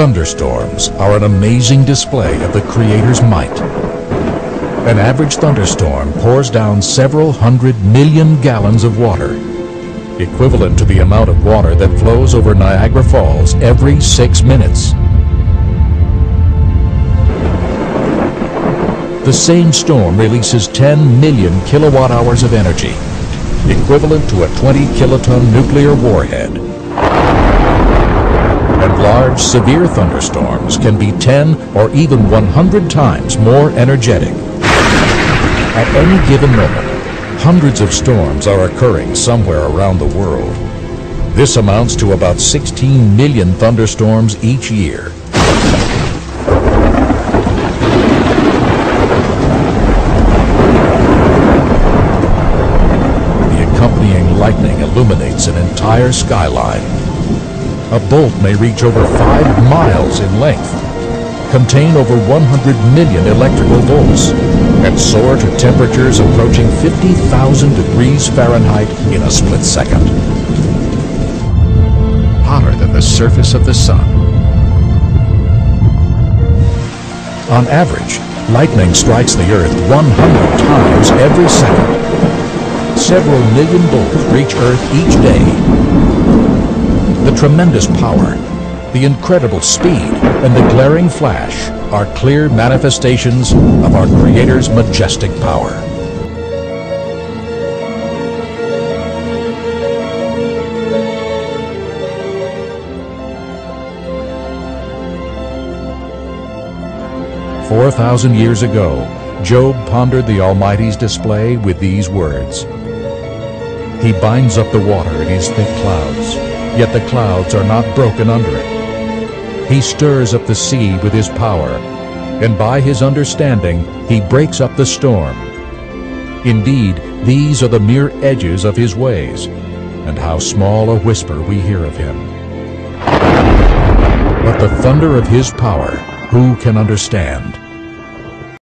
Thunderstorms are an amazing display of the Creator's might. An average thunderstorm pours down several hundred million gallons of water, equivalent to the amount of water that flows over Niagara Falls every six minutes. The same storm releases 10 million kilowatt hours of energy, equivalent to a 20 kiloton nuclear warhead. And large, severe thunderstorms can be 10 or even 100 times more energetic. At any given moment, hundreds of storms are occurring somewhere around the world. This amounts to about 16 million thunderstorms each year. The accompanying lightning illuminates an entire skyline. A bolt may reach over 5 miles in length, contain over 100 million electrical volts, and soar to temperatures approaching 50,000 degrees Fahrenheit in a split second. Hotter than the surface of the sun. On average, lightning strikes the Earth 100 times every second. Several million bolts reach Earth each day. The tremendous power, the incredible speed, and the glaring flash are clear manifestations of our Creator's majestic power. Four thousand years ago, Job pondered the Almighty's display with these words. He binds up the water in his thick clouds, yet the clouds are not broken under it. He stirs up the sea with his power, and by his understanding he breaks up the storm. Indeed, these are the mere edges of his ways, and how small a whisper we hear of him. But the thunder of his power, who can understand?